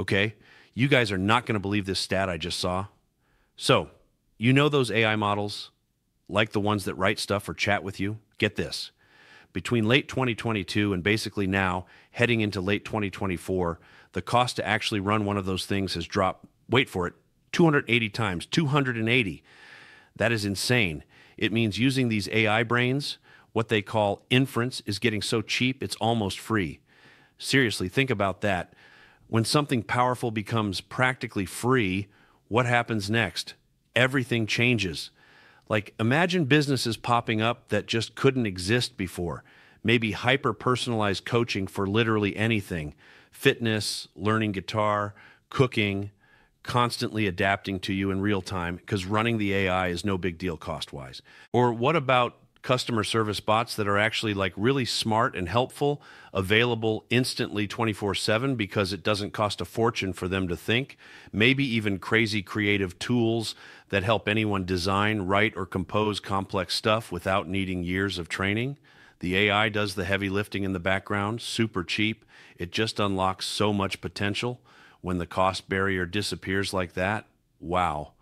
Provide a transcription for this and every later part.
Okay? You guys are not going to believe this stat I just saw. So, you know those AI models, like the ones that write stuff or chat with you? Get this. Between late 2022 and basically now, heading into late 2024, the cost to actually run one of those things has dropped, wait for it, 280 times, 280. That is insane. It means using these AI brains, what they call inference, is getting so cheap it's almost free. Seriously, think about that. When something powerful becomes practically free, what happens next? Everything changes. Like, imagine businesses popping up that just couldn't exist before. Maybe hyper personalized coaching for literally anything fitness, learning guitar, cooking, constantly adapting to you in real time because running the AI is no big deal cost wise. Or what about customer service bots that are actually like really smart and helpful, available instantly 24 7 because it doesn't cost a fortune for them to think. Maybe even crazy creative tools that help anyone design, write, or compose complex stuff without needing years of training. The AI does the heavy lifting in the background, super cheap. It just unlocks so much potential. When the cost barrier disappears like that, wow.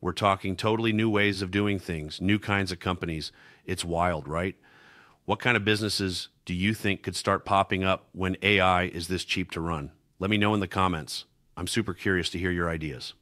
We're talking totally new ways of doing things, new kinds of companies. It's wild, right? What kind of businesses do you think could start popping up when AI is this cheap to run? Let me know in the comments. I'm super curious to hear your ideas.